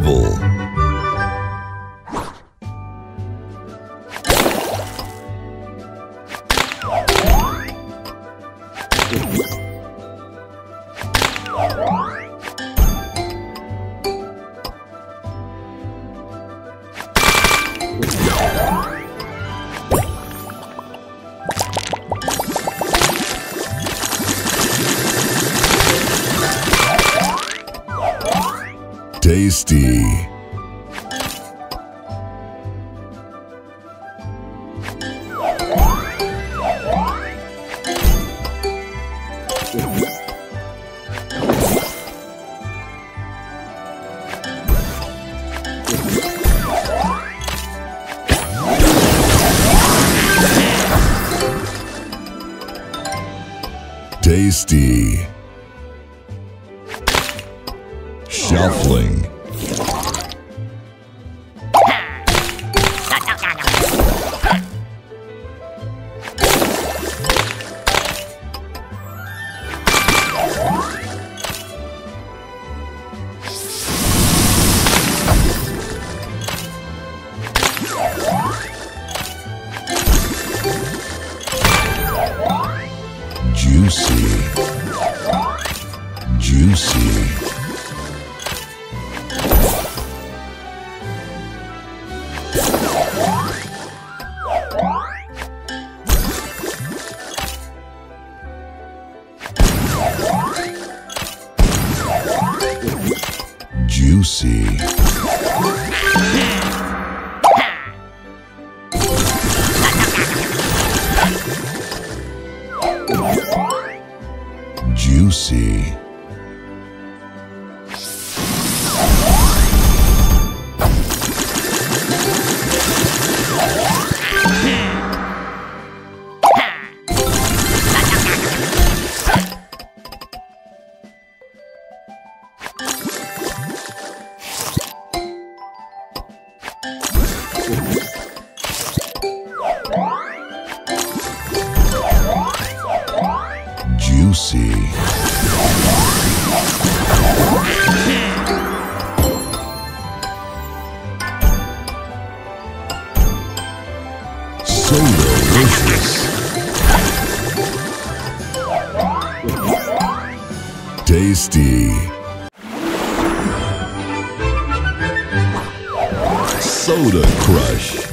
bubble. Tasty. Tasty. Shuffling. Juicy. Juicy. Juicy. Juicy. So delicious. Tasty. Soda Crush.